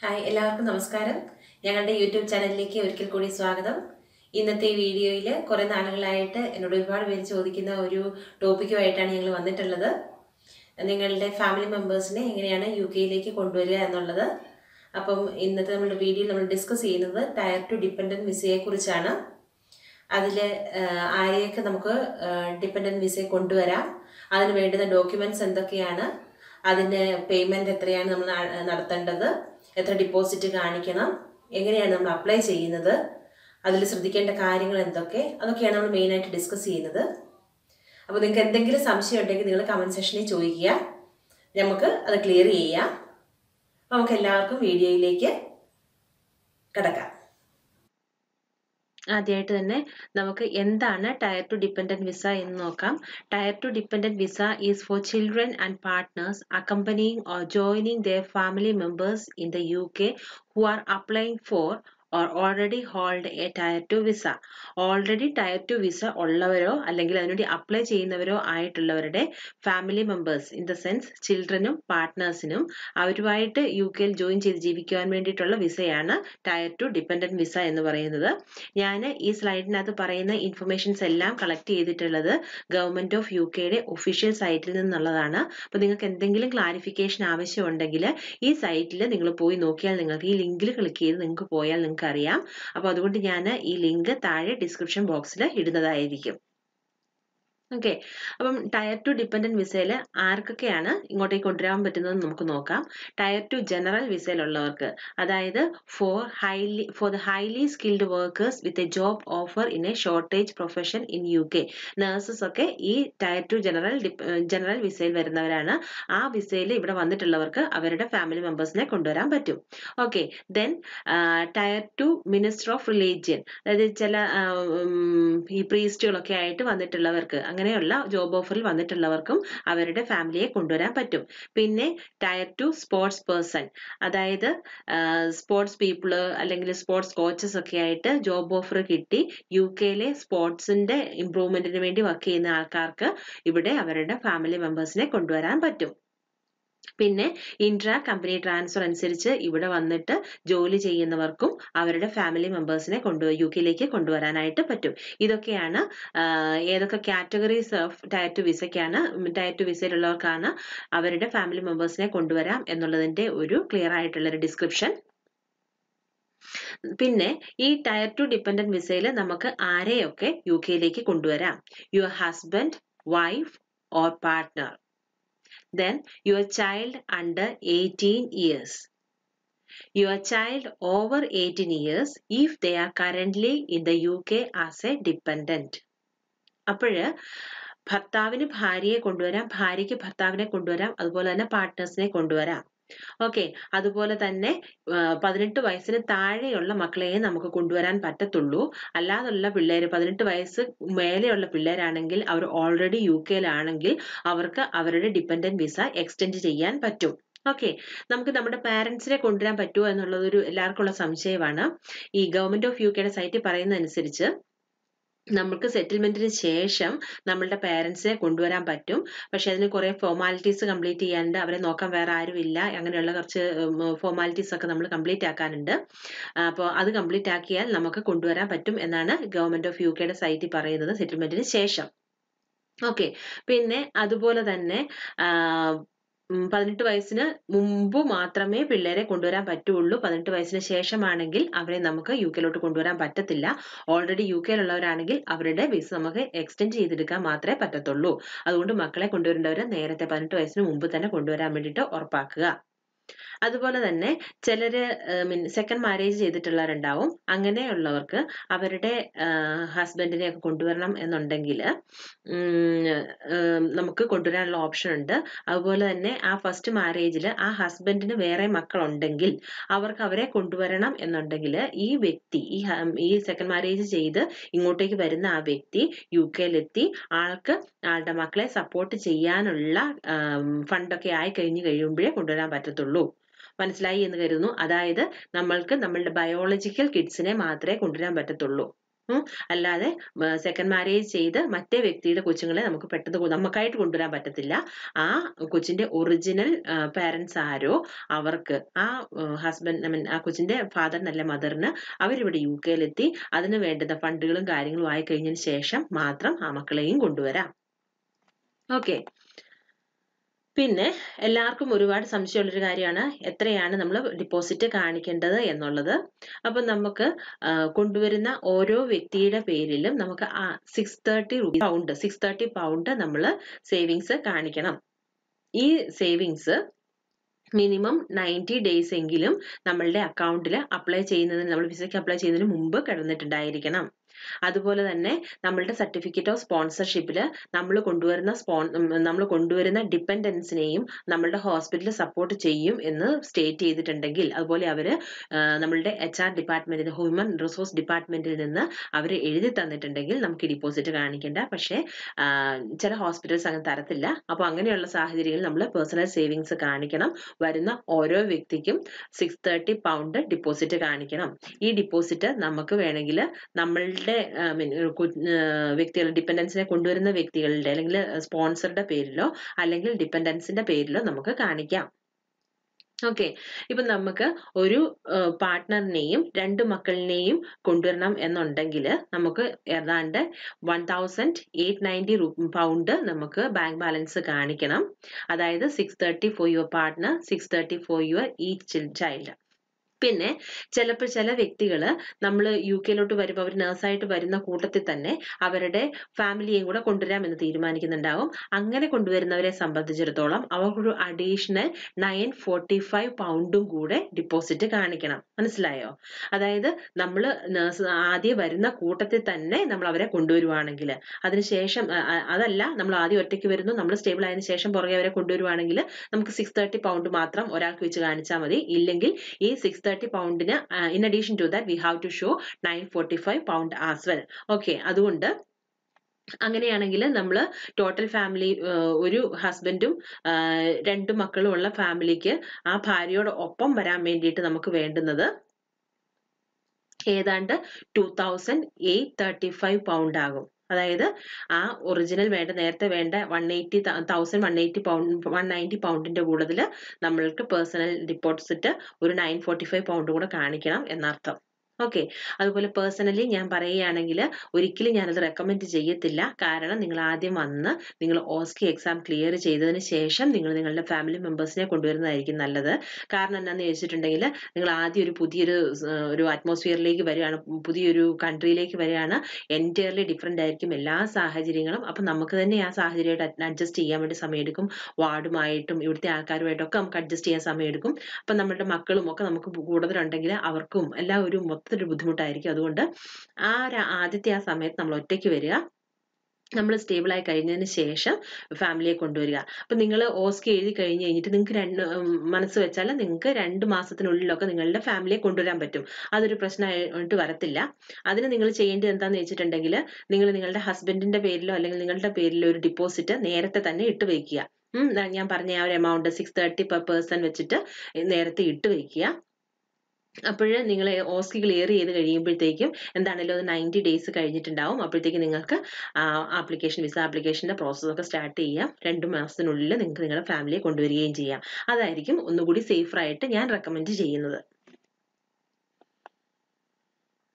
Hi എല്ലാവർക്കും നമസ്കാരം. ഞങ്ങളുടെ യൂട്യൂബ് ചാനലിലേക്ക് ഒരിക്കൽ കൂടി സ്വാഗതം. ഇന്നത്തെ വീഡിയോയിൽ കുറേ നാളുകളായിട്ട് എന്നോട് ഒരുപാട് പേര് ചോദിക്കുന്ന ഒരു ടോപ്പിക്കുമായിട്ടാണ് ഞങ്ങൾ വന്നിട്ടുള്ളത്. നിങ്ങളുടെ ഫാമിലി മെമ്പേഴ്സിനെ എങ്ങനെയാണ് യു കെയിലേക്ക് കൊണ്ടുവരിക എന്നുള്ളത്. അപ്പം ഇന്നത്തെ നമ്മുടെ വീഡിയോയിൽ നമ്മൾ ഡിസ്കസ് ചെയ്യുന്നത് ടയർ ടു ഡിപ്പെൻഡന്റ് വിസയെ കുറിച്ചാണ്. അതിൽ ആരെയൊക്കെ നമുക്ക് ഡിപ്പെൻഡന്റ് വിസയെ കൊണ്ടുവരാം. അതിന് വേണ്ടുന്ന ഡോക്യുമെന്റ്സ് എന്തൊക്കെയാണ്? അതിന്റെ പേയ്മെന്റ് എത്രയാണ് നമ്മൾ നടത്തേണ്ടത്? എത്ര ഡിപ്പോസിറ്റ് കാണിക്കണം എങ്ങനെയാണ് നമ്മൾ അപ്ലൈ ചെയ്യുന്നത് അതിൽ ശ്രദ്ധിക്കേണ്ട കാര്യങ്ങൾ എന്തൊക്കെ അതൊക്കെയാണ് നമ്മൾ മെയിനായിട്ട് ഡിസ്കസ് ചെയ്യുന്നത്. അപ്പോൾ നിങ്ങൾക്ക് എന്തെങ്കിലും സംശയം ഉണ്ടെങ്കിൽ നിങ്ങൾ കമന്റ് സെക്ഷനിൽ ചോദിക്കുക. നമുക്ക് അത് ക്ലിയർ ചെയ്യാം. അപ്പോൾ നമുക്ക് എല്ലാവർക്കും വീഡിയോയിലേക്ക് കിടക്കാം. ആദ്യമായിട്ട് തന്നെ നമുക്ക് എന്താണ് ടയർ ടു ഡിപ്പെൻഡന്റ് വിസ എന്ന് നോക്കാം. Tier two dependent visa is for children and partners accompanying or joining the family members in the U K who are applying for or already hold a tier two visa already tier two visa ഉള്ളവരോ അല്ലെങ്കിൽ അതിനുവേണ്ടി apply ചെയ്യുന്നവരോ ആയിട്ടുള്ളവരുടെ family members in the sense ചിൽഡ്രനും പാർട്ട്നേഴ്സിനും അവരുമായിട്ട് U കെയിൽ join ചെയ്ത് ജീവിക്കുവാൻ വേണ്ടിയിട്ടുള്ള വിസയാണ് ടയർ ടു ഡിപ്പെൻഡന്റ് വിസ എന്ന് പറയുന്നത്. ഞാൻ ഈ സ്ലൈഡിനകത്ത് പറയുന്ന ഇൻഫർമേഷൻസ് എല്ലാം കളക്ട് ചെയ്തിട്ടുള്ളത് ഗവൺമെന്റ് ഓഫ് യു കെയുടെ ഒഫീഷ്യൽ സൈറ്റിൽ നിന്നുള്ളതാണ്. അപ്പോൾ നിങ്ങൾക്ക് എന്തെങ്കിലും ക്ലാരിഫിക്കേഷൻ ആവശ്യമുണ്ടെങ്കിൽ ഈ സൈറ്റിൽ നിങ്ങൾ പോയി നോക്കിയാൽ നിങ്ങൾക്ക് ഈ ലിങ്കിൽ ക്ലിക്ക് ചെയ്ത് നിങ്ങൾക്ക് പോയാൽ അറിയാം അപ്പോൾ അതുകൊണ്ട് ഞാൻ ഈ ലിങ്ക് താഴെ ഡിസ്ക്രിപ്ഷൻ ബോക്സിൽ ഇടുന്നതായിരിക്കും. ഓക്കെ അപ്പം ടയർ ടു ഡിപ്പെൻഡന്റ് വിസയിൽ ആർക്കൊക്കെയാണ് ഇങ്ങോട്ടേക്ക് കൊണ്ടുവരാൻ പറ്റുന്നത് നമുക്ക് നോക്കാം. ടയർ ടു ജനറൽ വിസയിലുള്ളവർക്ക് അതായത് for highly for the highly skilled workers with a job offer in a shortage profession in U K nurses ഒക്കെ ഈ ടയർ ടു ജനറൽ ജനറൽ വിസയിൽ വരുന്നവരാണ്. ആ വിസയിൽ ഇവിടെ വന്നിട്ടുള്ളവർക്ക് അവരുടെ ഫാമിലി മെമ്പേഴ്സിനെ കൊണ്ടുവരാൻ പറ്റും. Okay then tier two minister of religion അതായത് ചില ഈ പ്രീസ്റ്റുകളൊക്കെ ആയിട്ട് വന്നിട്ടുള്ളവർക്ക് അങ്ങനെയുള്ള ജോബ് ഓഫറിൽ വന്നിട്ടുള്ളവർക്കും അവരുടെ ഫാമിലിയെ കൊണ്ടുവരാൻ പറ്റും. പിന്നെ ടയർ ടു സ്പോർട്സ് പേഴ്സൺ അതായത് സ്പോർട്സ് പീപ്പിൾ അല്ലെങ്കിൽ സ്പോർട്സ് കോച്ചസ് ഒക്കെ ആയിട്ട് ജോബ് ഓഫർ കിട്ടി യു കെയിലെ സ്പോർട്സിന്റെ ഇംപ്രൂവ്മെന്റിന് വേണ്ടി വർക്ക് ചെയ്യുന്ന ആൾക്കാർക്ക് ഇവിടെ അവരുടെ ഫാമിലി മെമ്പേഴ്സിനെ കൊണ്ടുവരാൻ പറ്റും. പിന്നെ ഇൻട്രാ കമ്പനി ട്രാൻസ്ഫർ അനുസരിച്ച് ഇവിടെ വന്നിട്ട് ജോലി ചെയ്യുന്നവർക്കും അവരുടെ ഫാമിലി മെമ്പേഴ്സിനെ കൊണ്ടു യു കെയിലേക്ക് കൊണ്ടുവരാനായിട്ട് പറ്റും. ഇതൊക്കെയാണ് ഏതൊക്കെ കാറ്റഗറീസ് ഓഫ് ടയർ ടു വിസയ്ക്കാണ് ടയർ ടു വിസയിലുള്ളവർക്കാണ് അവരുടെ ഫാമിലി മെമ്പേഴ്സിനെ കൊണ്ടുവരാം എന്നുള്ളതിന്റെ ഒരു ക്ലിയർ ആയിട്ടുള്ള ഒരു ഡിസ്ക്രിപ്ഷൻ പിന്നെ ഈ ടയർ ടു ഡിപ്പെൻഡന്റ് വിസയിൽ നമുക്ക് ആരെയൊക്കെ യു കെയിലേക്ക് കൊണ്ടുവരാം? Your husband wife or partner then your child under 18 years. Your child over 18 years if they are currently in the UK as a dependent. അപ്പോൾ ഭർത്താവിന് ഭാര്യയെ കൊണ്ടുവരാം ഭാര്യയ്ക്ക് ഭർത്താവിനെ കൊണ്ടുവരാം അതുപോലെ തന്നെ പാർട്ട്നേഴ്സിനെ കൊണ്ടുവരാം ഓക്കെ അതുപോലെ തന്നെ പതിനെട്ട് വയസ്സിന് താഴെയുള്ള മക്കളെയും നമുക്ക് കൊണ്ടുവരാൻ പറ്റത്തുള്ളൂ. അല്ലാതുള്ള പിള്ളേർ പതിനെട്ട് വയസ്സ് മേലെയുള്ള പിള്ളേരാണെങ്കിൽ അവർ ഓൾറെഡി യു കെയിലാണെങ്കിൽ അവർക്ക് അവരുടെ ഡിപ്പെൻഡന്റ് വിസ എക്സ്റ്റെൻഡ് ചെയ്യാൻ പറ്റും. ഓക്കെ നമുക്ക് നമ്മുടെ പാരന്റ്സിനെ കൊണ്ടുവരാൻ പറ്റുമോ എന്നുള്ളത് ഒരു എല്ലാവർക്കും ഉള്ള സംശയമാണ്. ഈ ഗവൺമെന്റ് ഓഫ് യു കെയുടെ സൈറ്റിൽ പറയുന്ന അനുസരിച്ച് നമുക്ക് സെറ്റിൽമെന്റിന് ശേഷം നമ്മളുടെ പേരൻസിനെ കൊണ്ടുവരാൻ പറ്റും. പക്ഷെ അതിന് കുറെ ഫോർമാലിറ്റീസ് കംപ്ലീറ്റ് ചെയ്യാനുണ്ട്. അവരെ നോക്കാൻ വേറെ ആരും ഇല്ല അങ്ങനെയുള്ള കുറച്ച് ഫോർമാലിറ്റീസ് ഒക്കെ നമ്മൾ കംപ്ലീറ്റ് ആക്കാനുണ്ട്. അപ്പോൾ അത് കംപ്ലീറ്റ് ആക്കിയാൽ നമുക്ക് കൊണ്ടുവരാൻ പറ്റും എന്നാണ് ഗവൺമെന്റ് ഓഫ് യു കെയുടെ സൈറ്റിൽ പറയുന്നത് സെറ്റിൽമെന്റിന് ശേഷം. ഓക്കെ പിന്നെ അതുപോലെ തന്നെ പതിനെട്ട് വയസ്സിന് മുമ്പ് മാത്രമേ പിള്ളേരെ കൊണ്ടുവരാൻ പറ്റുള്ളൂ. പതിനെട്ട് വയസ്സിന് ശേഷമാണെങ്കിൽ അവരെ നമുക്ക് യു കെയിലോട്ട് കൊണ്ടുവരാൻ പറ്റത്തില്ല. ഓൾറെഡി യു കെയിലുള്ളവരാണെങ്കിൽ അവരുടെ വിസ നമുക്ക് എക്സ്റ്റെൻഡ് ചെയ്തെടുക്കാൻ മാത്രമേ പറ്റത്തുള്ളൂ. അതുകൊണ്ട് മക്കളെ കൊണ്ടുവരേണ്ടവർ നേരത്തെ പതിനെട്ട് വയസ്സിന് മുമ്പ് തന്നെ കൊണ്ടുവരാൻ വേണ്ടിയിട്ട് ഉറപ്പാക്കുക. അതുപോലെ തന്നെ ചിലര് മീൻ സെക്കൻഡ് മാരേജ് ചെയ്തിട്ടുള്ളവരുണ്ടാവും. അങ്ങനെയുള്ളവർക്ക് അവരുടെ ഹസ്ബൻഡിനെ ഒക്കെ കൊണ്ടുവരണം എന്നുണ്ടെങ്കിൽ നമുക്ക് കൊണ്ടുവരാനുള്ള ഓപ്ഷൻ ഉണ്ട്. അതുപോലെ തന്നെ ആ ഫസ്റ്റ് മാരേജിൽ ആ ഹസ്ബൻഡിന് വേറെ മക്കളുണ്ടെങ്കിൽ അവർക്ക് അവരെ കൊണ്ടുവരണം എന്നുണ്ടെങ്കിൽ ഈ വ്യക്തി ഈ ഈ സെക്കൻഡ് മാരേജ് ചെയ്ത് ഇങ്ങോട്ടേക്ക് വരുന്ന ആ വ്യക്തി യു കെയിലെത്തി ആൾക്ക് ആളുടെ മക്കളെ സപ്പോർട്ട് ചെയ്യാനുള്ള ഫണ്ടൊക്കെ ആയി കഴിഞ്ഞു കഴിയുമ്പോഴേ കൊണ്ടുവരാൻ പറ്റത്തുള്ളൂ. മനസ്സിലായി എന്ന് കരുതുന്നു. അതായത് നമ്മൾക്ക് നമ്മളുടെ ബയോളജിക്കൽ കിഡ്സിനെ മാത്രമേ കൊണ്ടുവരാൻ പറ്റത്തുള്ളൂ. അല്ലാതെ സെക്കൻഡ് മാരേജ് ചെയ്ത് മറ്റേ വ്യക്തിയുടെ കൊച്ചുങ്ങളെ നമുക്ക് പെട്ടെന്ന് നമുക്കായിട്ട് കൊണ്ടുവരാൻ പറ്റത്തില്ല. ആ കൊച്ചിന്റെ ഒറിജിനൽ പാരന്റ്സ് ആരോ അവർക്ക് ആ ഹസ്ബൻഡ് ഐ മീൻ ആ കൊച്ചിന്റെ ഫാദറിനല്ല മദറിന് അവരിവിടെ യു കെയിലെത്തി. അതിന് വേണ്ടുന്ന ഫണ്ടുകളും കാര്യങ്ങളും ആയി കഴിഞ്ഞതിന് ശേഷം മാത്രം ആ മക്കളെയും കൊണ്ടുവരാം. ഓക്കെ പിന്നെ എല്ലാവർക്കും ഒരുപാട് സംശയമുള്ളൊരു കാര്യമാണ്. എത്രയാണ് നമ്മൾ ഡിപ്പോസിറ്റ് കാണിക്കേണ്ടത് എന്നുള്ളത്. അപ്പം നമുക്ക് കൊണ്ടുവരുന്ന ഓരോ വ്യക്തിയുടെ പേരിലും നമുക്ക് six thirty rupees pound six thirty pound നമ്മൾ സേവിങ്സ് കാണിക്കണം. ഈ സേവിങ്സ് മിനിമം നയന്റി ഡേയ്സ് എങ്കിലും നമ്മളുടെ അക്കൗണ്ടിൽ അപ്ലൈ ചെയ്യുന്നതിന് നമ്മൾ വിസയ്ക്ക് അപ്ലൈ ചെയ്യുന്നതിന് മുമ്പ് കിടന്നിട്ടുണ്ടായിരിക്കണം. അതുപോലെ തന്നെ നമ്മളുടെ സർട്ടിഫിക്കറ്റ് ഓഫ് സ്പോൺസർഷിപ്പിൽ നമ്മൾ കൊണ്ടുവരുന്ന സ്പോൺ നമ്മൾ കൊണ്ടുവരുന്ന ഡിപ്പെൻഡൻസിനെയും നമ്മളുടെ ഹോസ്പിറ്റൽ സപ്പോർട്ട് ചെയ്യും എന്ന് സ്റ്റേറ്റ് ചെയ്തിട്ടുണ്ടെങ്കിൽ അതുപോലെ അവർ നമ്മളുടെ എച്ച് ആർ ഡിപ്പാർട്ട്മെന്റിൽ ഹ്യൂമൻ റിസോഴ്സ് ഡിപ്പാർട്ട്മെന്റിൽ നിന്ന് അവർ എഴുതി തന്നിട്ടുണ്ടെങ്കിൽ നമുക്ക് ഡിപ്പോസിറ്റ് കാണിക്കേണ്ട. പക്ഷേ ചില ഹോസ്പിറ്റൽസ് അങ്ങനെ തരത്തില്ല. അപ്പോൾ അങ്ങനെയുള്ള സാഹചര്യങ്ങളിൽ നമ്മൾ പേഴ്സണൽ സേവിങ്സ് കാണിക്കണം. വരുന്ന ഓരോ വ്യക്തിക്കും സിക്സ് തേർട്ടി പൗണ്ട് ഡിപ്പോസിറ്റ് കാണിക്കണം. ഈ ഡിപ്പോസിറ്റ് നമുക്ക് വേണമെങ്കിൽ നമ്മളുടെ ഐ മീൻ വ്യക്തികൾ ഡിപ്പെൻഡൻസിനെ കൊണ്ടുവരുന്ന വ്യക്തികളുടെ അല്ലെങ്കിൽ സ്പോൺസറുടെ പേരിലോ അല്ലെങ്കിൽ ഡിപ്പെൻഡൻസിന്റെ പേരിലോ നമുക്ക് കാണിക്കാം. ഓക്കെ. ഇപ്പൊ നമുക്ക് ഒരു പാർട്ട്ണറിനെയും രണ്ട് മക്കളിനെയും കൊണ്ടുവരണം എന്നുണ്ടെങ്കിൽ നമുക്ക് ഏതാണ്ട് one thousand eight ninety pound നമുക്ക് ബാങ്ക് ബാലൻസ് കാണിക്കണം. അതായത് six thirty for your partner six thirty for your each child. പിന്നെ ചിലപ്പോൾ ചില വ്യക്തികൾ നമ്മൾ യു കെയിലോട്ട് വരുമ്പോൾ അവർ നേഴ്സായിട്ട് വരുന്ന കൂട്ടത്തിൽ തന്നെ അവരുടെ ഫാമിലിയെയും കൂടെ കൊണ്ടുവരാമെന്ന് തീരുമാനിക്കുന്നുണ്ടാവും. അങ്ങനെ കൊണ്ടുവരുന്നവരെ സംബന്ധിച്ചിടത്തോളം അവർക്കൊരു അഡീഷണൽ നയൻ ഫോർട്ടി ഫൈവ് പൗണ്ടും കൂടെ ഡിപ്പോസിറ്റ് കാണിക്കണം. മനസ്സിലായോ? അതായത് നമ്മൾ നേഴ്സ് ആദ്യം വരുന്ന കൂട്ടത്തിൽ തന്നെ നമ്മൾ അവരെ കൊണ്ടുവരുവാണെങ്കിൽ അതിനുശേഷം അതല്ല നമ്മൾ ആദ്യം ഒറ്റയ്ക്ക് വരുന്നു നമ്മൾ സ്റ്റേബിൾ ആയതിനു ശേഷം പുറകെ അവരെ കൊണ്ടുവരുവാണെങ്കിൽ നമുക്ക് സിക്സ് തേർട്ടി പൗണ്ട് മാത്രം ഒരാൾക്ക് വെച്ച് കാണിച്ചാൽ മതി. ഇല്ലെങ്കിൽ ഈ six thirty പൗണ്ടിന് in addition to that we have to show nine forty five pound as well okay അതുകൊണ്ട് അങ്ങനെയാണെങ്കിൽ നമ്മൾ ടോട്ടൽ ഫാമിലി ഒരു ഹസ്ബൻഡും രണ്ട് മക്കളും ഉള്ള ഫാമിലിക്ക് ആ ഭാര്യയോട് ഒപ്പം വരാൻ വേണ്ടിയിട്ട് നമുക്ക് വേണ്ടുന്നത് ഏതാണ്ട് two thousand eight thirty five pound ആകും. അതായത് ആ ഒറിജിനൽ വേണ്ട നേരത്തെ വേണ്ട one eighty thousand one eighty pound one ninety പൗണ്ടിന്റെ കൂടുതൽ നമ്മൾക്ക് പേഴ്സണൽ ഡിപ്പോസിറ്റ് ഒരു നയൻ ഫോർട്ടി ഫൈവ് പൗണ്ട് കൂടെ കാണിക്കണം എന്നർത്ഥം. ഓക്കെ അതുപോലെ പേഴ്സണലി ഞാൻ പറയുകയാണെങ്കിൽ ഒരിക്കലും ഞാനത് റെക്കമെൻഡ് ചെയ്യത്തില്ല. കാരണം നിങ്ങൾ ആദ്യം വന്ന് നിങ്ങൾ ഓസ്കി എക്സാം ക്ലിയർ ചെയ്തതിന് ശേഷം നിങ്ങൾ നിങ്ങളുടെ ഫാമിലി മെമ്പേഴ്സിനെ കൊണ്ടുവരുന്നതായിരിക്കും നല്ലത്. കാരണം എന്താണെന്ന് ചോദിച്ചിട്ടുണ്ടെങ്കിൽ നിങ്ങൾ ആദ്യം ഒരു പുതിയൊരു ഒരു അറ്റ്മോസ്ഫിയറിലേക്ക് വരികയാണ് പുതിയൊരു കൺട്രിയിലേക്ക് വരികയാണ്. എന്റയർലി ഡിഫറെന്റ് ആയിരിക്കും എല്ലാ സാഹചര്യങ്ങളും. അപ്പം നമുക്ക് തന്നെ ആ സാഹചര്യമായിട്ട് അഡ്ജസ്റ്റ് ചെയ്യാൻ വേണ്ടി സമയമെടുക്കും. വാർഡുമായിട്ടും ഇവിടുത്തെ ആൾക്കാരുമായിട്ടൊക്കെ നമുക്ക് അഡ്ജസ്റ്റ് ചെയ്യാൻ സമയമെടുക്കും. അപ്പം നമ്മുടെ മക്കളും ഒക്കെ നമുക്ക് കൂടുതലുണ്ടെങ്കിൽ അവർക്കും എല്ലാം ഒരു മൊത്തത്തിൽ ബുദ്ധിമുട്ടായിരിക്കും. അതുകൊണ്ട് ആ ഒരു ആദ്യത്തെ ആ സമയത്ത് നമ്മൾ ഒറ്റയ്ക്ക് വരിക. നമ്മൾ സ്റ്റേബിളായി കഴിഞ്ഞതിന് ശേഷം ഫാമിലിയെ കൊണ്ടുവരിക. അപ്പൊ നിങ്ങൾ ഓസ്കി എഴുതി കഴിഞ്ഞ് കഴിഞ്ഞിട്ട് നിങ്ങൾക്ക് രണ്ട് മനസ്സ് വെച്ചാൽ നിങ്ങൾക്ക് രണ്ട് മാസത്തിനുള്ളിലൊക്കെ നിങ്ങളുടെ ഫാമിലിയെ കൊണ്ടുവരാൻ പറ്റും. അതൊരു പ്രശ്നമായിട്ട് വരത്തില്ല. അതിന് നിങ്ങൾ ചെയ്യേണ്ടത് എന്താണെന്ന് വെച്ചിട്ടുണ്ടെങ്കിൽ നിങ്ങൾ നിങ്ങളുടെ ഹസ്ബൻഡിന്റെ പേരിലോ അല്ലെങ്കിൽ നിങ്ങളുടെ പേരിലോ ഒരു ഡിപ്പോസിറ്റ് നേരത്തെ തന്നെ ഇട്ട് വയ്ക്കുക ഞാൻ പറഞ്ഞ ആ ഒരു amount six thirty per person വെച്ചിട്ട് നേരത്തെ ഇട്ട് വയ്ക്കുക അപ്പോഴ് നിങ്ങൾ ഓസ്കി ക്ലിയർ ചെയ്ത് കഴിയുമ്പോഴത്തേക്കും എന്താണല്ലോ അത് നയന്റി ഡേയ്സ് കഴിഞ്ഞിട്ടുണ്ടാവും. അപ്പോഴത്തേക്ക് നിങ്ങൾക്ക് ആപ്ലിക്കേഷൻ വിസ ആപ്ലിക്കേഷന്റെ പ്രോസസ്സൊക്കെ സ്റ്റാർട്ട് ചെയ്യാം. രണ്ട് മാസത്തിനുള്ളിൽ നിങ്ങൾക്ക് നിങ്ങളുടെ ഫാമിലിയെ കൊണ്ടുവരികയും ചെയ്യാം. അതായിരിക്കും ഒന്നുകൂടി സേഫായിട്ട് ഞാൻ റെക്കമെൻഡ് ചെയ്യുന്നത്.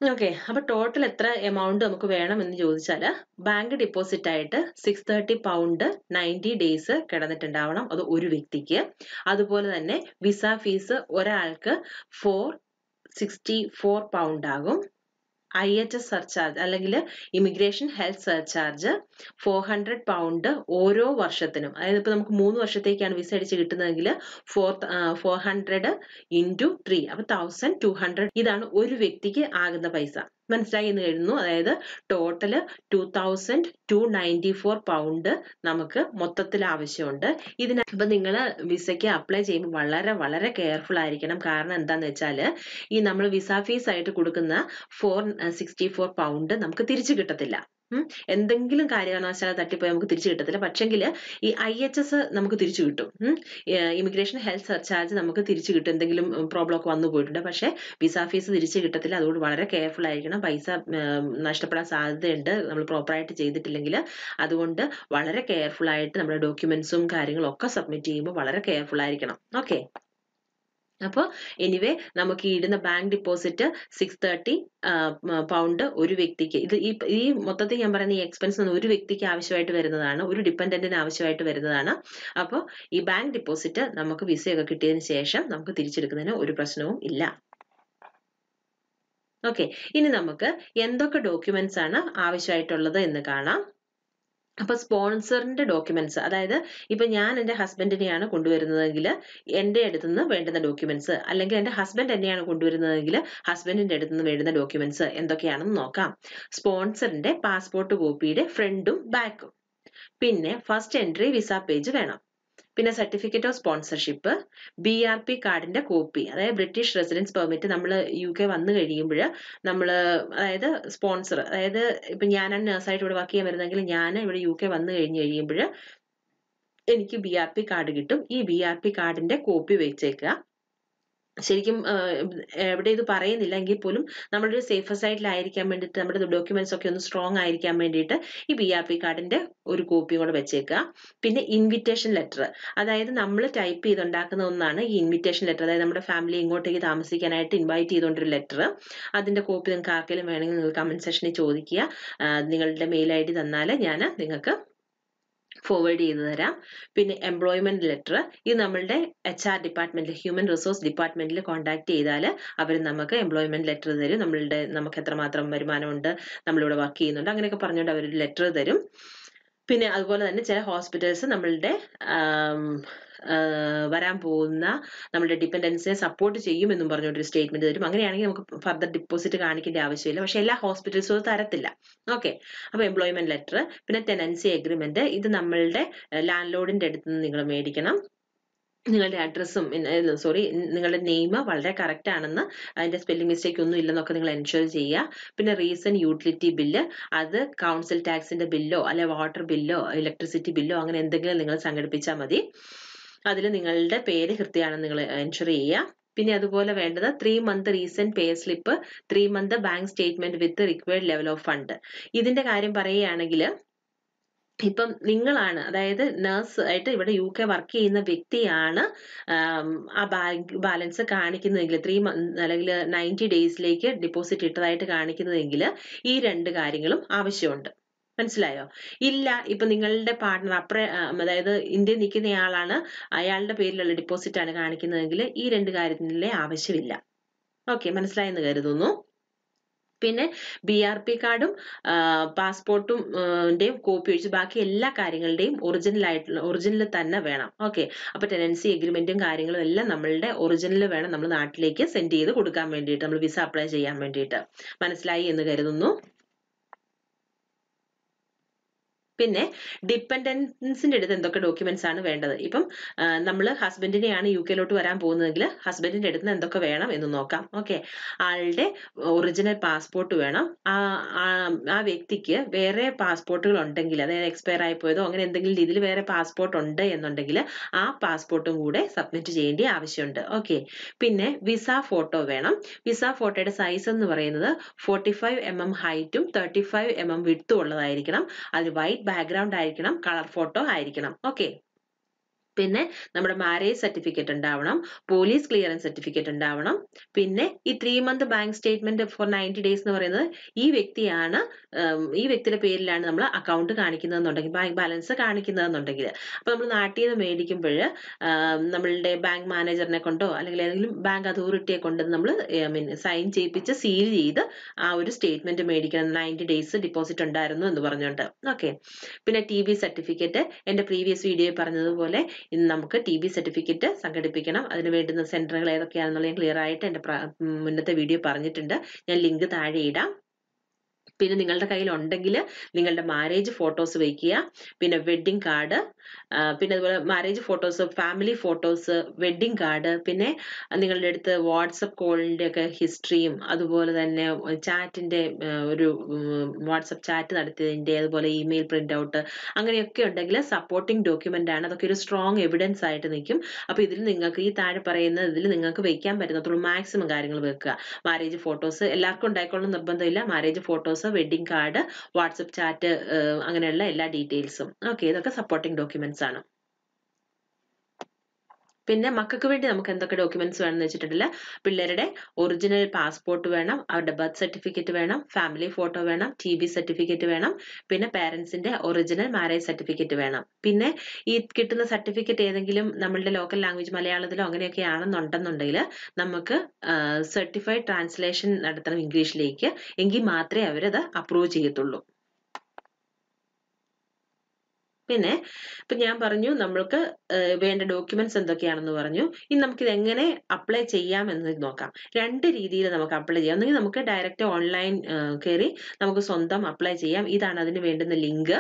ഓക്കെ അപ്പൊ ടോട്ടൽ എത്ര എമൗണ്ട് നമുക്ക് വേണം എന്ന് ചോദിച്ചാൽ ബാങ്ക് ഡിപ്പോസിറ്റ് ആയിട്ട് six thirty pound ninety days കിടന്നിട്ടുണ്ടാവണം അത് ഒരു വ്യക്തിക്ക്. അതുപോലെ തന്നെ വിസ ഫീസ് ഒരാൾക്ക് ഫോർ സിക്സ്റ്റി ഫോർ പൗണ്ട് ആകും. ഐ എച്ച് എസ് സർചാർജ് അല്ലെങ്കിൽ immigration health surcharge four hundred pound ഓരോ വർഷത്തിനും. അതായത് ഇപ്പൊ നമുക്ക് മൂന്ന് വർഷത്തേക്കാണ് വിസ അടിച്ച് കിട്ടുന്നതെങ്കിൽ four four hundred into three അപ്പൊ തൗസൻഡ് ടു ഹൺഡ്രഡ് ഇതാണ് ഒരു വ്യക്തിക്ക് ആകുന്ന പൈസ. മനസ്സിലായി എന്ന് കരുതുന്നു. അതായത് total two thousand two ninety four pound നമുക്ക് മൊത്തത്തിൽ ആവശ്യമുണ്ട്. ഇതിന് ഇപ്പം നിങ്ങൾ വിസയ്ക്ക് അപ്ലൈ ചെയ്യുമ്പോൾ വളരെ വളരെ കെയർഫുൾ ആയിരിക്കണം. കാരണം എന്താണെന്ന് വെച്ചാൽ ഈ നമ്മൾ വിസ ഫീസ് ആയിട്ട് കൊടുക്കുന്ന ഫോർ സിക്സ്റ്റി ഫോർ പൗണ്ട് നമുക്ക് തിരിച്ചു കിട്ടത്തില്ല. എന്തെങ്കിലും കാര്യകാരണവശാല തട്ടിപ്പോയി നമുക്ക് തിരിച്ചു കിട്ടത്തില്ല. പക്ഷെങ്കിൽ ഈ ഐ എച്ച് എസ് നമുക്ക് തിരിച്ചു കിട്ടും. ഇമിഗ്രേഷൻ ഹെൽത്ത് സർചാർജ് നമുക്ക് തിരിച്ചു കിട്ടും. എന്തെങ്കിലും പ്രോബ്ലം ഒക്കെ വന്നു പോയിട്ടുണ്ട്. പക്ഷെ വിസ ഫീസ് തിരിച്ചു കിട്ടത്തില്ല. അതുകൊണ്ട് വളരെ കെയർഫുൾ ആയിരിക്കണം. പൈസ നഷ്ടപ്പെടാൻ സാധ്യതയുണ്ട്. നമ്മൾ പ്രോപ്പറായിട്ട് ചെയ്തിട്ടില്ലെങ്കിൽ അതുകൊണ്ട് വളരെ കെയർഫുൾ ആയിട്ട് നമ്മുടെ ഡോക്യുമെന്റ്സും കാര്യങ്ങളും ഒക്കെ സബ്മിറ്റ് ചെയ്യുമ്പോൾ വളരെ കെയർഫുൾ ആയിരിക്കണം. ഓക്കെ അപ്പോൾ എനിവേ നമുക്ക് ഈ ഇടുന്ന bank deposit six thirty pound ഒരു വ്യക്തിക്ക്. ഇത് ഈ ഈ മൊത്തത്തിൽ ഞാൻ പറയുന്ന ഈ എക്സ്പെൻസ് ഒരു വ്യക്തിക്ക് ആവശ്യമായിട്ട് വരുന്നതാണ് ഒരു ഡിപ്പെൻഡന്റിന് ആവശ്യമായിട്ട് വരുന്നതാണ്. അപ്പോൾ ഈ ബാങ്ക് ഡിപ്പോസിറ്റ് നമുക്ക് വിസയൊക്കെ കിട്ടിയതിന് ശേഷം നമുക്ക് തിരിച്ചെടുക്കുന്നതിന് ഒരു പ്രശ്നവും ഇല്ല. ഓക്കെ ഇനി നമുക്ക് എന്തൊക്കെ ഡോക്യുമെന്റ്സ് ആണ് ആവശ്യമായിട്ടുള്ളത് എന്ന് കാണാം. അപ്പൊ സ്പോൺസറിന്റെ ഡോക്യുമെന്റ്സ് അതായത് ഇപ്പൊ ഞാൻ എന്റെ ഹസ്ബൻഡിനെയാണ് കൊണ്ടുവരുന്നതെങ്കിൽ എന്റെ അടുത്ത് നിന്ന് വേണ്ടുന്ന ഡോക്യുമെന്റ്സ് അല്ലെങ്കിൽ എന്റെ ഹസ്ബൻഡ് എന്നെയാണ് കൊണ്ടുവരുന്നതെങ്കിൽ ഹസ്ബൻഡിന്റെ അടുത്ത് നിന്ന് വേണ്ടുന്ന ഡോക്യുമെന്റ്സ് എന്തൊക്കെയാണെന്ന് നോക്കാം. സ്പോൺസറിന്റെ പാസ്പോർട്ട് കോപ്പിയുടെ ഫ്രണ്ടും ബാക്കും പിന്നെ ഫസ്റ്റ് എൻട്രി വിസ പേജ് വേണം. പിന്നെ certificate of sponsorship B R P കാർഡിന്റെ കോപ്പി അതായത് ബ്രിട്ടീഷ് റെസിഡൻസ് പെർമിറ്റ് നമ്മൾ യു കെ വന്നു കഴിയുമ്പോൾ നമ്മൾ അതായത് സ്പോൺസർ അതായത് ഇപ്പൊ ഞാനാണ് നേഴ്സായിട്ട് ഇവിടെ വർക്ക് ചെയ്യാൻ വരുന്നെങ്കിൽ ഞാൻ ഇവിടെ യു കെ വന്നു കഴിഞ്ഞ് കഴിയുമ്പോൾ എനിക്ക് ബി ആർ പി കാർഡ് കിട്ടും. ഈ ബി ആർ പി കാർഡിന്റെ കോപ്പി വെച്ചേക്കുക ശരിക്കും എവിടെ ഇത് പറയുന്നില്ല എങ്കിൽ പോലും നമ്മുടെ ഒരു സേഫർ സൈഡിലായിരിക്കാൻ വേണ്ടിയിട്ട് നമ്മുടെ ഡോക്യുമെന്റ്സ് ഒക്കെ ഒന്ന് സ്ട്രോങ് ആയിരിക്കാൻ വേണ്ടിയിട്ട് ഈ ബി ആർ പി കാർഡിന്റെ ഒരു കോപ്പി കൂടെ വെച്ചേക്കുക. പിന്നെ ഇൻവിറ്റേഷൻ ലെറ്റർ അതായത് നമ്മൾ ടൈപ്പ് ചെയ്തുണ്ടാക്കുന്ന ഒന്നാണ് ഈ ഇൻവിറ്റേഷൻ ലെറ്റർ അതായത് നമ്മുടെ ഫാമിലി ഇങ്ങോട്ടേക്ക് താമസിക്കാനായിട്ട് ഇൻവൈറ്റ് ചെയ്തുകൊണ്ടൊരു ലെറ്റർ അതിന്റെ കോപ്പി നിങ്ങൾക്ക് ആർക്കെങ്കിലും വേണമെങ്കിൽ നിങ്ങൾ കമന്റ് സെക്ഷനിൽ ചോദിക്കുക. നിങ്ങളുടെ മെയിൽ ഐ ഡി തന്നാൽ ഞാൻ നിങ്ങൾക്ക് ഫോർവേഡ് ചെയ്ത് തരാം. പിന്നെ എംപ്ലോയ്മെന്റ് ലെറ്റർ ഇത് നമ്മളുടെ എച്ച് ആർ ഡിപ്പാർട്ട്മെന്റിൽ ഹ്യൂമൻ റിസോഴ്സ് ഡിപ്പാർട്ട്മെന്റിൽ കോൺടാക്ട് ചെയ്താൽ അവർ നമുക്ക് എംപ്ലോയ്മെന്റ് ലെറ്റർ തരും. നമ്മളുടെ നമുക്ക് എത്രമാത്രം വരുമാനമുണ്ട് നമ്മളിവിടെ വർക്ക് ചെയ്യുന്നുണ്ട് അങ്ങനെയൊക്കെ പറഞ്ഞുകൊണ്ട് അവരൊരു ലെറ്റർ തരും. പിന്നെ അതുപോലെ തന്നെ ചില ഹോസ്പിറ്റൽസ് നമ്മളുടെ വരാൻ പോകുന്ന നമ്മുടെ ഡിപ്പെൻഡൻസിനെ സപ്പോർട്ട് ചെയ്യുമെന്നും പറഞ്ഞുകൊണ്ടൊരു സ്റ്റേറ്റ്മെന്റ് തരും. അങ്ങനെയാണെങ്കിൽ നമുക്ക് ഫർദർ ഡിപ്പോസിറ്റ് കാണിക്കേണ്ട ആവശ്യമില്ല. പക്ഷെ എല്ലാ ഹോസ്പിറ്റൽസും അത് തരത്തില്ല. ഓക്കെ അപ്പൊ എംപ്ലോയ്മെന്റ് ലെറ്റർ പിന്നെ ടെനൻസി എഗ്രിമെന്റ് ഇത് നമ്മളുടെ ലാൻഡ് ലോഡിന്റെ അടുത്ത് നിന്ന് നിങ്ങൾ മേടിക്കണം. നിങ്ങളുടെ അഡ്രസ്സും സോറി നിങ്ങളുടെ നെയിം വളരെ കറക്റ്റ് ആണെന്ന് അതിന്റെ സ്പെല്ലിംഗ് മിസ്റ്റേക്ക് ഒന്നും ഇല്ലെന്നൊക്കെ നിങ്ങൾ എൻഷുർ ചെയ്യുക. പിന്നെ റീസൺ യൂട്ടിലിറ്റി ബില്ല് അത് കൗൺസിൽ ടാക്സിന്റെ ബില്ലോ അല്ലെ വാട്ടർ ബില്ലോ ഇലക്ട്രിസിറ്റി ബില്ലോ അങ്ങനെ എന്തെങ്കിലും നിങ്ങൾ സംഘടിപ്പിച്ചാൽ മതി. അതിൽ നിങ്ങളുടെ പേര് കൃത്യമാണെന്ന് നിങ്ങൾ എൻഷുർ ചെയ്യുക. പിന്നെ അതുപോലെ വേണ്ടത് three month recent pay slip three month bank statement with required level of fund ഇതിന്റെ കാര്യം പറയുകയാണെങ്കിൽ ഇപ്പം നിങ്ങളാണ് അതായത് നേഴ്സ് ആയിട്ട് ഇവിടെ യു കെ വർക്ക് ചെയ്യുന്ന വ്യക്തിയാണ് ആ ബാങ്ക് ബാലൻസ് കാണിക്കുന്നതെങ്കിൽ ത്രീ മന്ത് അല്ലെങ്കിൽ നയന്റി ഡേയ്സിലേക്ക് ഡിപ്പോസിറ്റ് ഇട്ടതായിട്ട് കാണിക്കുന്നതെങ്കിൽ ഈ രണ്ട് കാര്യങ്ങളും ആവശ്യമുണ്ട്. മനസ്സിലായോ? ഇല്ല ഇപ്പൊ നിങ്ങളുടെ പാർട്ട്ണർ അപ്ര അതായത് ഇന്ത്യയിൽ നിൽക്കുന്നയാളാണ് അയാളുടെ പേരിലുള്ള ഡിപ്പോസിറ്റ് ആണ് കാണിക്കുന്നതെങ്കിൽ ഈ രണ്ട് കാര്യത്തിലെ ആവശ്യമില്ല. ഓക്കെ മനസ്സിലായെന്ന് കരുതുന്നു. പിന്നെ ബി ആർ പി കാർഡും പാസ്പോർട്ടും കോപ്പി വെച്ച് ബാക്കി എല്ലാ കാര്യങ്ങളുടെയും ഒറിജിനൽ ആയിട്ടുള്ള ഒറിജിനൽ തന്നെ വേണം. ഓക്കെ അപ്പൊ ടെനൻസി എഗ്രിമെന്റും കാര്യങ്ങളും എല്ലാം നമ്മളുടെ ഒറിജിനൽ വേണം. നമ്മൾ നാട്ടിലേക്ക് സെൻഡ് ചെയ്ത് കൊടുക്കാൻ വേണ്ടിയിട്ട് നമ്മൾ വിസ അപ്ലൈ ചെയ്യാൻ വേണ്ടിയിട്ട്. മനസ്സിലായി എന്ന് കരുതുന്നു. പിന്നെ ഡിപ്പെൻഡൻസിന്റെ അടുത്ത് എന്തൊക്കെ ഡോക്യുമെന്റ്സ് ആണ് വേണ്ടത്? ഇപ്പം നമ്മൾ ഹസ്ബൻഡിനെയാണ് യു കെയിലോട്ട് വരാൻ പോകുന്നതെങ്കിൽ ഹസ്ബൻഡിന്റെ അടുത്ത് നിന്ന് എന്തൊക്കെ വേണം എന്ന് നോക്കാം. ഓക്കെ ആളുടെ ഒറിജിനൽ പാസ്പോർട്ട് വേണം. ആ വ്യക്തിക്ക് വേറെ പാസ്പോർട്ടുകൾ ഉണ്ടെങ്കിൽ അതായത് എക്സ്പയർ ആയി പോയതോ അങ്ങനെ എന്തെങ്കിലും രീതിയിൽ വേറെ പാസ്പോർട്ട് ഉണ്ട് എന്നുണ്ടെങ്കിൽ ആ പാസ്പോർട്ടും കൂടെ സബ്മിറ്റ് ചെയ്യേണ്ട ആവശ്യമുണ്ട്. ഓക്കെ പിന്നെ വിസ ഫോട്ടോ വേണം. വിസ ഫോട്ടോയുടെ സൈസ് എന്ന് പറയുന്നത് ഫോർട്ടി ഫൈവ് എം എം ഹൈറ്റും തേർട്ടി ഫൈവ് എം എം വിടുത്തും ഉള്ളതായിരിക്കണം. അത് വൈറ്റ് ബാക്ക്ഗ്രൗണ്ട് ആയിരിക്കണം കളർ ഫോട്ടോ ആയിരിക്കണം. ഓക്കെ പിന്നെ നമ്മുടെ മാരേജ് സർട്ടിഫിക്കറ്റ് ഉണ്ടാവണം പോലീസ് ക്ലിയറൻസ് സർട്ടിഫിക്കറ്റ് ഉണ്ടാവണം. പിന്നെ ഈ three month bank statement for ninety days എന്ന് പറയുന്നത് ഈ വ്യക്തിയാണ് ഈ വ്യക്തിയുടെ പേരിലാണ് നമ്മൾ അക്കൗണ്ട് കാണിക്കുന്നതെന്നുണ്ടെങ്കിൽ ബാങ്ക് ബാലൻസ് കാണിക്കുന്നതെന്നുണ്ടെങ്കിൽ. അപ്പൊ നമ്മൾ നാട്ടിൽ നിന്ന് മേടിക്കുമ്പോൾ നമ്മളുടെ ബാങ്ക് മാനേജറിനെ കൊണ്ടോ അല്ലെങ്കിൽ ഏതെങ്കിലും ബാങ്ക് അതോറിറ്റിയെ കൊണ്ട് നമ്മൾ സൈൻ ചെയ്യിപ്പിച്ച് സീൽ ചെയ്ത് ആ ഒരു സ്റ്റേറ്റ്മെന്റ് മേടിക്കണം. നയന്റി ഡേയ്സ് ഡിപ്പോസിറ്റ് ഉണ്ടായിരുന്നു എന്ന് പറഞ്ഞുകൊണ്ട്. ഓക്കെ പിന്നെ ടി സർട്ടിഫിക്കറ്റ് എന്റെ പ്രീവിയസ് വീഡിയോയിൽ പറഞ്ഞതുപോലെ ഇന്ന് നമുക്ക് ടി ബി സർട്ടിഫിക്കറ്റ് സംഘടിപ്പിക്കണം. അതിന് വേണ്ടുന്ന സെന്ററുകൾ ഏതൊക്കെയാണെന്നുള്ള ഞാൻ ക്ലിയർ ആയിട്ട് എന്റെ മുന്നത്തെ വീഡിയോ പറഞ്ഞിട്ടുണ്ട്. ഞാൻ ലിങ്ക് താഴെ ഇടാം. പിന്നെ നിങ്ങളുടെ കയ്യിൽ ഉണ്ടെങ്കിൽ നിങ്ങളുടെ മാരേജ് ഫോട്ടോസ് വയ്ക്കുക. പിന്നെ വെഡ്ഡിംഗ് കാർഡ് പിന്നെ അതുപോലെ marriage photos family photos wedding card പിന്നെ നിങ്ങളുടെ അടുത്ത് വാട്സപ്പ് കോളിന്റെ ഒക്കെ ഹിസ്റ്ററിയും അതുപോലെ തന്നെ ചാറ്റിന്റെ ഒരു വാട്സപ്പ് ചാറ്റ് നടത്തിയതിന്റെ അതുപോലെ ഇമെയിൽ പ്രിന്റ് ഔട്ട് അങ്ങനെയൊക്കെ ഉണ്ടെങ്കിൽ സപ്പോർട്ടിംഗ് ഡോക്യുമെന്റ് ആണ്. അതൊക്കെ ഒരു സ്ട്രോങ് എവിഡൻസ് ആയിട്ട് നിൽക്കും. അപ്പോൾ ഇതിൽ നിങ്ങൾക്ക് ഈ താഴെ പറയുന്ന ഇതിൽ നിങ്ങൾക്ക് വെക്കാൻ പറ്റുന്നത്രയും മാക്സിമം കാര്യങ്ങൾ വെക്കുക. മാരേജ് ഫോട്ടോസ് എല്ലാവർക്കും ഉണ്ടായിക്കൊള്ളുന്ന നിർബന്ധമില്ല. Marriage photos wedding card WhatsApp chat അങ്ങനെയുള്ള എല്ലാ ഡീറ്റെയിൽസും ഓക്കെ ഇതൊക്കെ സപ്പോർട്ടിംഗ് ഡോക്യുമെന്റ്സ് ആണ്. പിന്നെ മക്കൾക്ക് വേണ്ടി നമുക്ക് എന്തൊക്കെ ഡോക്യുമെന്റ്സ് വേണമെന്ന് വെച്ചിട്ടുണ്ടെങ്കിൽ പിള്ളേരുടെ ഒറിജിനൽ പാസ്പോർട്ട് വേണം അവരുടെ ബർത്ത് സർട്ടിഫിക്കറ്റ് വേണം ഫാമിലി ഫോട്ടോ വേണം ടി ബി സർട്ടിഫിക്കറ്റ് വേണം പിന്നെ പാരന്റ്സിന്റെ ഒറിജിനൽ മാരേജ് സർട്ടിഫിക്കറ്റ് വേണം. പിന്നെ ഈ കിട്ടുന്ന സർട്ടിഫിക്കറ്റ് ഏതെങ്കിലും നമ്മളുടെ ലോക്കൽ ലാംഗ്വേജ് മലയാളത്തിലോ അങ്ങനെയൊക്കെ ആണെന്നുണ്ടെന്നുണ്ടെങ്കിൽ നമുക്ക് സർട്ടിഫൈഡ് ട്രാൻസ്ലേഷൻ നടത്തണം ഇംഗ്ലീഷിലേക്ക് എങ്കിൽ മാത്രമേ അവരത് അപ്രൂവ് ചെയ്യത്തുള്ളൂ. പിന്നെ ഇപ്പൊ ഞാൻ പറഞ്ഞു നമ്മൾക്ക് വേണ്ട ഡോക്യുമെന്റ്സ് എന്തൊക്കെയാണെന്ന് പറഞ്ഞു. ഇനി നമുക്ക് ഇത് എങ്ങനെ അപ്ലൈ ചെയ്യാം എന്ന് നോക്കാം. രണ്ട് രീതിയിൽ നമുക്ക് അപ്ലൈ ചെയ്യാം. ഒന്നെങ്കിൽ നമുക്ക് ഡയറക്റ്റ് ഓൺലൈൻ കയറി നമുക്ക് സ്വന്തം അപ്ലൈ ചെയ്യാം. ഇതാണ് അതിന് വേണ്ടുന്ന ലിങ്ക്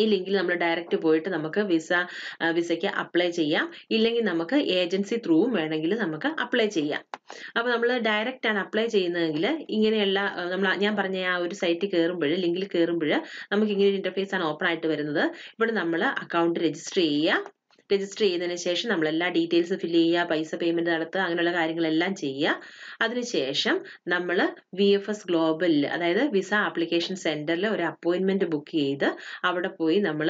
ഈ ലിങ്കിൽ നമ്മൾ ഡയറക്റ്റ് പോയിട്ട് നമുക്ക് വിസ വിസയ്ക്ക് അപ്ലൈ ചെയ്യാം. ഇല്ലെങ്കിൽ നമുക്ക് ഏജൻസി ത്രൂവും വേണമെങ്കിൽ നമുക്ക് അപ്ലൈ ചെയ്യാം. അപ്പൊ നമ്മൾ ഡയറക്റ്റ് ആണ് അപ്ലൈ ചെയ്യുന്നതെങ്കിൽ ഇങ്ങനെയുള്ള നമ്മൾ ഞാൻ പറഞ്ഞ ആ ഒരു സൈറ്റിൽ കയറുമ്പോൾ ലിങ്കിൽ കയറുമ്പോൾ നമുക്ക് ഇങ്ങനെ ഒരു ഇന്റർഫേസ് ആണ് ഓപ്പൺ ആയിട്ട് വരുന്നത്. ഇവിടെ നമ്മൾ അക്കൗണ്ട് രജിസ്റ്റർ ചെയ്യുക. രജിസ്റ്റർ ചെയ്തതിന് ശേഷം നമ്മൾ എല്ലാ ഡീറ്റെയിൽസ് ഫില്ല് ചെയ്യുക പൈസ പേയ്മെന്റ് നടത്തുക അങ്ങനെയുള്ള കാര്യങ്ങളെല്ലാം ചെയ്യുക. അതിനുശേഷം നമ്മൾ വി എഫ് എസ് ഗ്ലോബലിൽ അതായത് വിസ ആപ്ലിക്കേഷൻ സെന്ററിൽ ഒരു അപ്പോയിന്റ്മെന്റ് ബുക്ക് ചെയ്ത് അവിടെ പോയി നമ്മൾ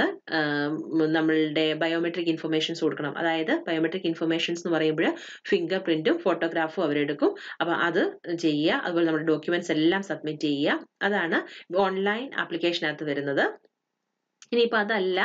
നമ്മളുടെ ബയോമെട്രിക് ഇൻഫർമേഷൻസ് കൊടുക്കണം. അതായത് ബയോമെട്രിക് ഇൻഫർമേഷൻസ് എന്ന് പറയുമ്പോൾ ഫിംഗർ പ്രിന്റും ഫോട്ടോഗ്രാഫും അവരെടുക്കും. അപ്പോൾ അത് ചെയ്യുക. അതുപോലെ നമ്മുടെ ഡോക്യുമെന്റ്സ് എല്ലാം സബ്മിറ്റ് ചെയ്യുക. അതാണ് ഓൺലൈൻ ആപ്ലിക്കേഷനകത്ത് വരുന്നത്. ഇനിയിപ്പോൾ അതല്ല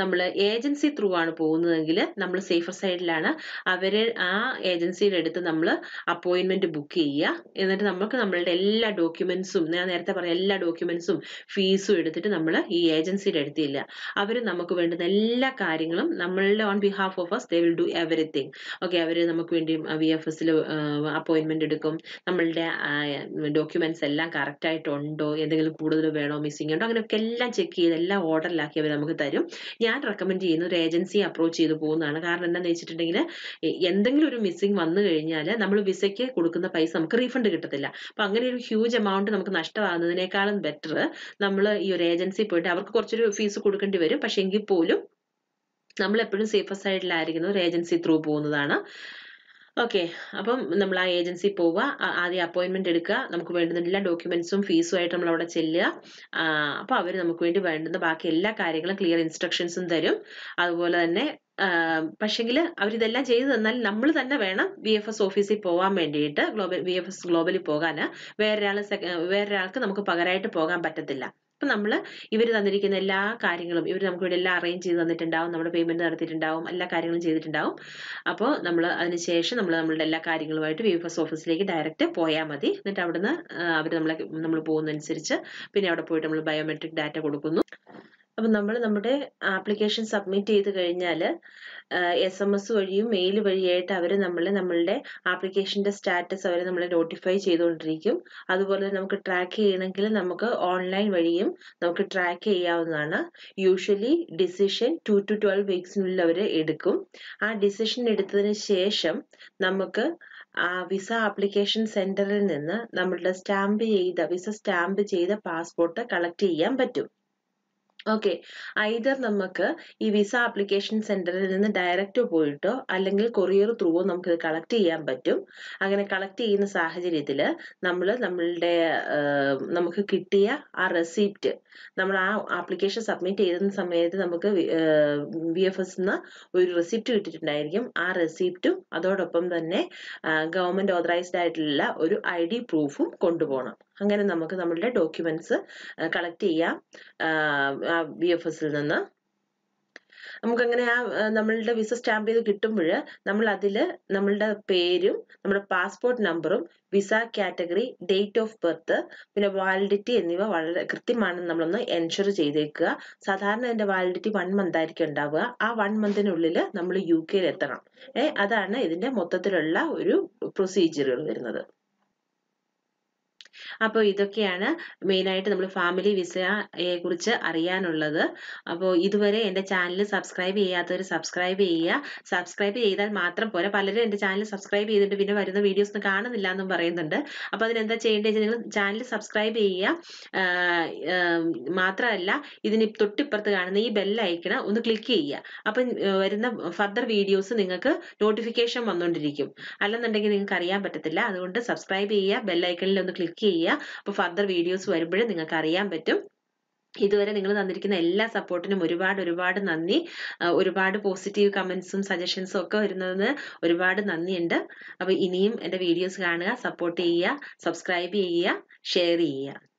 നമ്മൾ ഏജൻസി ത്രൂ ആണ് പോകുന്നതെങ്കിൽ നമ്മൾ സേഫർ സൈഡിലാണ്. അവരെ ആ ഏജൻസിയുടെ അടുത്ത് നമ്മൾ അപ്പോയിൻമെന്റ് ബുക്ക് ചെയ്യുക. എന്നിട്ട് നമുക്ക് നമ്മളുടെ എല്ലാ ഡോക്യുമെന്റ്സും ഞാൻ നേരത്തെ പറഞ്ഞ എല്ലാ ഡോക്യുമെന്റ്സും ഫീസും എടുത്തിട്ട് നമ്മൾ ഈ ഏജൻസിയുടെ അടുത്തില്ല അവർ നമുക്ക് വേണ്ടുന്ന എല്ലാ കാര്യങ്ങളും നമ്മളുടെ on behalf of us they will do everything okay അവർ നമുക്ക് വേണ്ടി വി എഫ് എസിൽ അപ്പോയിൻമെന്റ് എടുക്കും. നമ്മളുടെ ഡോക്യുമെന്റ്സ് എല്ലാം കറക്റ്റ് ആയിട്ടുണ്ടോ എന്തെങ്കിലും കൂടുതൽ വേണോ? മിസ്സിംഗ് ഉണ്ടോ? അങ്ങനെയൊക്കെ എല്ലാം ചെക്ക് ചെയ്ത് എല്ലാം ഓർഡറിലാക്കി ആക്കി അവർ നമുക്ക് തരും. ഞാൻ റെക്കമെൻഡ് ചെയ്യുന്ന ഒരു ഏജൻസി അപ്രോച്ച് ചെയ്ത് പോകുന്നതാണ്. കാരണം എന്താണെന്ന് വെച്ചിട്ടുണ്ടെങ്കിൽ എന്തെങ്കിലും ഒരു മിസ്സിംഗ് വന്നു കഴിഞ്ഞാൽ നമ്മൾ വിസയ്ക്ക് കൊടുക്കുന്ന പൈസ നമുക്ക് റീഫണ്ട് കിട്ടത്തില്ല. അപ്പൊ അങ്ങനെ ഒരു ഹ്യൂജ് എമൗണ്ട് നമുക്ക് നഷ്ടമാകുന്നതിനേക്കാളും ബെറ്റർ നമ്മൾ ഈ ഒരു ഏജൻസി പോയിട്ട് അവർക്ക് കുറച്ചൊരു ഫീസ് കൊടുക്കേണ്ടി വരും. പക്ഷേ എങ്കിൽ പോലും നമ്മൾ എപ്പോഴും സേഫർ സൈഡിലായിരിക്കുന്ന ഒരു ഏജൻസി ത്രൂ പോകുന്നതാണ്. ഓക്കെ അപ്പം നമ്മൾ ആ ഏജൻസി പോവുക ആദ്യം അപ്പോയിൻമെന്റ് എടുക്കുക. നമുക്ക് വേണ്ടുന്ന എല്ലാ ഡോക്യുമെന്റ്സും ഫീസും ആയിട്ട് നമ്മൾ അവിടെ ചെല്ലുക. അപ്പോൾ അവർ നമുക്ക് വേണ്ടി വേണ്ടുന്ന ബാക്കി എല്ലാ കാര്യങ്ങളും ക്ലിയർ ഇൻസ്ട്രക്ഷൻസും തരും. അതുപോലെ തന്നെ പക്ഷെങ്കിൽ അവരിതെല്ലാം ചെയ്തു തന്നാൽ നമ്മൾ തന്നെ വേണം വി എഫ് എസ് ഓഫീസിൽ പോകാൻ വേണ്ടിയിട്ട് ഗ്ലോബൽ വി എഫ് എസ് ഗ്ലോബലിൽ പോകാൻ വേറൊരാൾ വേറൊരാൾക്ക് നമുക്ക് പകരമായിട്ട് പോകാൻ പറ്റത്തില്ല. അപ്പൊ നമ്മൾ ഇവർ തന്നിരിക്കുന്ന എല്ലാ കാര്യങ്ങളും ഇവർ നമുക്ക് ഇവിടെ എല്ലാം അറേഞ്ച് ചെയ്ത് തന്നിട്ടുണ്ടാവും നമ്മുടെ പേയ്മെന്റ് നടത്തിയിട്ടുണ്ടാവും എല്ലാ കാര്യങ്ങളും ചെയ്തിട്ടുണ്ടാവും. അപ്പോൾ നമ്മൾ അതിനുശേഷം നമ്മൾ നമ്മളുടെ എല്ലാ കാര്യങ്ങളുമായിട്ട് വി എഫ് എസ് ഓഫീസിലേക്ക് ഡയറക്റ്റ് പോയാൽ മതി. എന്നിട്ട് അവിടുന്ന് അവർ നമ്മളെ നമ്മൾ പോകുന്നതനുസരിച്ച് പിന്നെ അവിടെ പോയിട്ട് നമ്മൾ ബയോമെട്രിക് ഡാറ്റ കൊടുക്കുന്നു. അപ്പം നമ്മൾ നമ്മുടെ ആപ്ലിക്കേഷൻ സബ്മിറ്റ് ചെയ്ത് കഴിഞ്ഞാൽ എസ് എം എസ് വഴിയും മെയിൽ വഴിയായിട്ട് അവർ നമ്മൾ നമ്മളുടെ ആപ്ലിക്കേഷന്റെ സ്റ്റാറ്റസ് അവർ നമ്മളെ നോട്ടിഫൈ ചെയ്തുകൊണ്ടിരിക്കും. അതുപോലെ നമുക്ക് ട്രാക്ക് ചെയ്യണമെങ്കിൽ നമുക്ക് ഓൺലൈൻ വഴിയും നമുക്ക് ട്രാക്ക് ചെയ്യാവുന്നതാണ്. Usually decision two to twelve വീക്സിനുള്ളിൽ അവർ എടുക്കും. ആ ഡിസിഷൻ എടുത്തതിന് ശേഷം നമുക്ക് ആ വിസ ആപ്ലിക്കേഷൻ സെന്ററിൽ നിന്ന് നമ്മളുടെ സ്റ്റാമ്പ് ചെയ്ത വിസ സ്റ്റാമ്പ് ചെയ്ത പാസ്പോർട്ട് കളക്ട് ചെയ്യാൻ പറ്റും. ഓക്കെ ഐതർ നമുക്ക് ഈ വിസ ആപ്ലിക്കേഷൻ സെന്ററിൽ നിന്ന് ഡയറക്റ്റ് പോയിട്ടോ അല്ലെങ്കിൽ കൊറിയർ ത്രൂവോ നമുക്ക് ഇത് കളക്ട് ചെയ്യാൻ പറ്റും. അങ്ങനെ കളക്ട് ചെയ്യുന്ന സാഹചര്യത്തിൽ നമ്മൾ നമ്മളുടെ നമുക്ക് കിട്ടിയ ആ റെസിപ്റ്റ് നമ്മൾ ആ ആപ്ലിക്കേഷൻ സബ്മിറ്റ് ചെയ്യുന്ന സമയത്ത് നമുക്ക് വി എഫ് എസ് നിന്ന് ഒരു റെസിപ്റ്റ് കിട്ടിയിട്ടുണ്ടായിരിക്കും. ആ റെസിപ്റ്റും അതോടൊപ്പം തന്നെ ഗവൺമെന്റ് ഓതറൈസ്ഡ് ആയിട്ടുള്ള ഒരു ഐ ഡി പ്രൂഫും കൊണ്ടുപോകണം അങ്ങനെ നമുക്ക് നമ്മളുടെ ഡോക്യുമെന്റ്സ് കളക്ട് ചെയ്യാം. ബി എഫ് എസിൽ നിന്ന്. നമുക്കങ്ങനെ ആ നമ്മളുടെ വിസ സ്റ്റാമ്പ് ചെയ്ത് കിട്ടുമ്പോൾ നമ്മൾ അതിൽ നമ്മളുടെ പേരും നമ്മുടെ പാസ്പോർട്ട് നമ്പറും visa category date of birth പിന്നെ വാലിഡിറ്റി എന്നിവ വളരെ കൃത്യമാണെന്ന് നമ്മളൊന്ന് എൻഷുർ ചെയ്തേക്കുക. സാധാരണ ഇതിന്റെ വാലിഡിറ്റി വൺ മന്ത് ആയിരിക്കും ഉണ്ടാവുക. ആ വൺ മന്തിനുള്ളിൽ നമ്മൾ യു കെയിൽ എത്തണം. ഏഹ് അതാണ് ഇതിന്റെ മൊത്തത്തിലുള്ള ഒരു പ്രൊസീജിയറുകൾ വരുന്നത്. അപ്പോൾ ഇതൊക്കെയാണ് മെയിനായിട്ട് നമ്മൾ ഫാമിലി വിസയെ കുറിച്ച് അറിയാനുള്ളത്. അപ്പോൾ ഇതുവരെ എന്റെ ചാനൽ സബ്സ്ക്രൈബ് ചെയ്യാത്തവർ സബ്സ്ക്രൈബ് ചെയ്യുക. സബ്സ്ക്രൈബ് ചെയ്താൽ മാത്രം പോരാ. പലരും എന്റെ ചാനൽ സബ്സ്ക്രൈബ് ചെയ്തിട്ട് പിന്നെ വരുന്ന വീഡിയോസ് ഒന്നും കാണുന്നില്ല എന്നും പറയുന്നുണ്ട്. അപ്പോൾ അതിനെന്താ ചെയ്യേണ്ടത് നിങ്ങൾ ചാനൽ സബ്സ്ക്രൈബ് ചെയ്യുക. മാത്രമല്ല ഇതിന് തൊട്ടിപ്പുറത്ത് കാണുന്ന ഈ ബെല്ല് ഐക്കണ ഒന്ന് ക്ലിക്ക് ചെയ്യുക. അപ്പം വരുന്ന ഫർദർ വീഡിയോസ് നിങ്ങൾക്ക് നോട്ടിഫിക്കേഷൻ വന്നുകൊണ്ടിരിക്കും അല്ലെന്നുണ്ടെങ്കിൽ നിങ്ങൾക്ക് അറിയാൻ പറ്റത്തില്ല. അതുകൊണ്ട് സബ്സ്ക്രൈബ് ചെയ്യുക. ബെല്ലൈക്കണിൽ ഒന്ന് ക്ലിക്ക് ചെയ്യുക. അപ്പോൾ ഫർദർ വീഡിയോസ് വരുമ്പോഴും നിങ്ങൾക്ക് അറിയാൻ പറ്റും. ഇതുവരെ നിങ്ങൾ തന്നിരിക്കുന്ന എല്ലാ സപ്പോർട്ടിനും ഒരുപാട് ഒരുപാട് നന്ദി. ഒരുപാട് പോസിറ്റീവ് കമൻസും സജഷൻസും ഒക്കെ വരുന്നതിന് ഒരുപാട് നന്ദിയുണ്ട്. അപ്പോൾ ഇനിയും എന്റെ വീഡിയോസ് കാണുക സപ്പോർട്ട് ചെയ്യുക സബ്സ്ക്രൈബ് ചെയ്യുക ഷെയർ ചെയ്യുക.